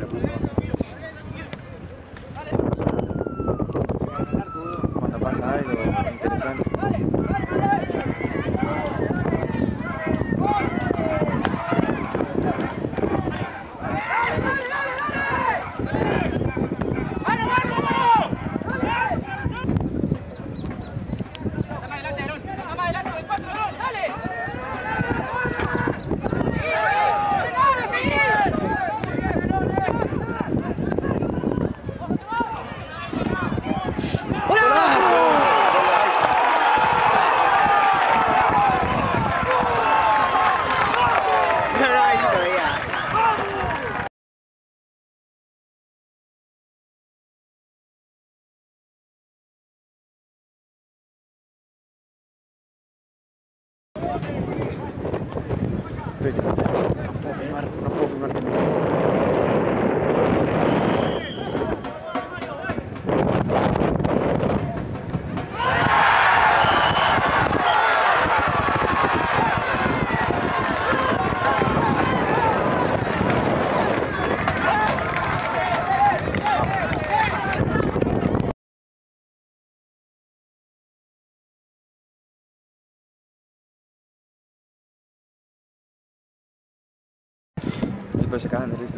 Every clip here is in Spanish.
le puso. Cuando pasa algo interesante. Yeah. No Después se cagan de risa.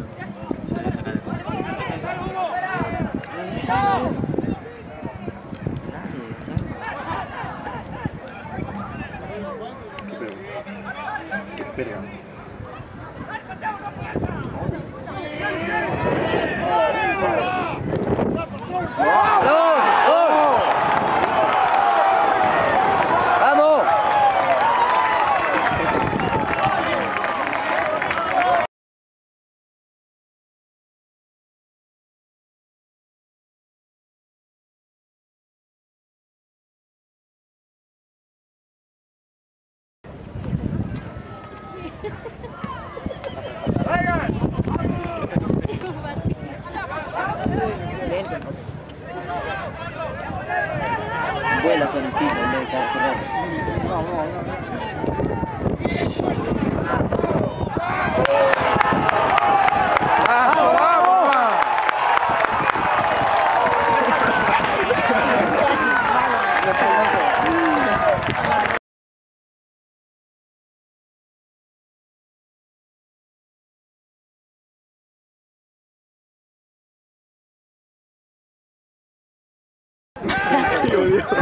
Vuelas en el piso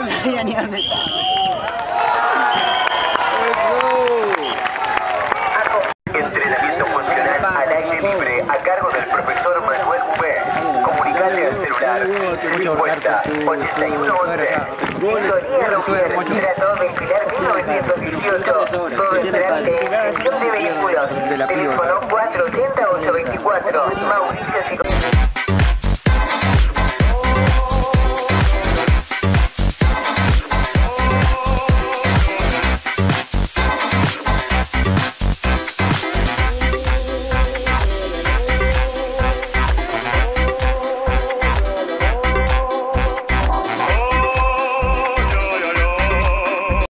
sabía ni dónde. Entrenamiento funcional al aire libre a cargo del profesor Manuel Bubé. Comunicate al celular 50 8111. Sintonía Rogier, Trato Vehicular 1918. Todo entrante, gestión de vehículos. Teléfono 480 824. Mauricio.